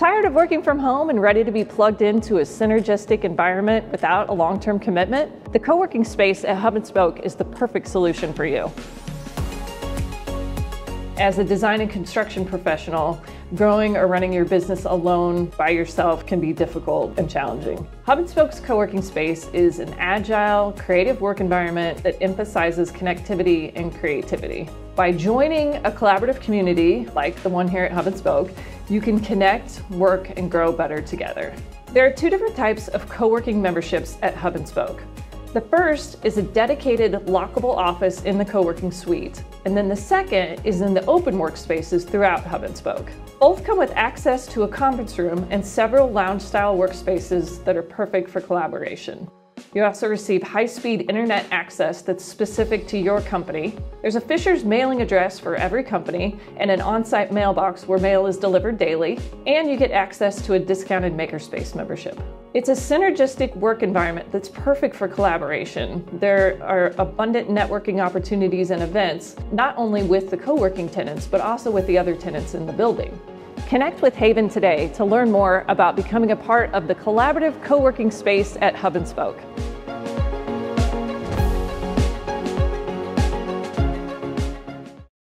Tired of working from home and ready to be plugged into a synergistic environment without a long-term commitment? The co-working space at Hub and Spoke is the perfect solution for you. As a design and construction professional, growing or running your business alone by yourself can be difficult and challenging. Hub and Spoke's co-working space is an agile, creative work environment that emphasizes connectivity and creativity. By joining a collaborative community like the one here at Hub and Spoke, you can connect, work, and grow better together. There are two different types of co-working memberships at Hub and Spoke. The first is a dedicated lockable office in the co-working suite, and then the second is in the open workspaces throughout Hub and Spoke. Both come with access to a conference room and several lounge-style workspaces that are perfect for collaboration. You also receive high-speed internet access that's specific to your company. There's a Fishers mailing address for every company and an on-site mailbox where mail is delivered daily, and you get access to a discounted Makerspace membership. It's a synergistic work environment that's perfect for collaboration. There are abundant networking opportunities and events, not only with the co-working tenants, but also with the other tenants in the building. Connect with Haven today to learn more about becoming a part of the collaborative co-working space at Hub and Spoke.